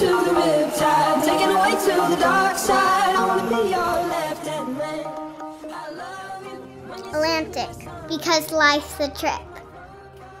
down to the riptide, taken away to the dark side. I wanna be your left hand man. Atlantic, because life's a trip.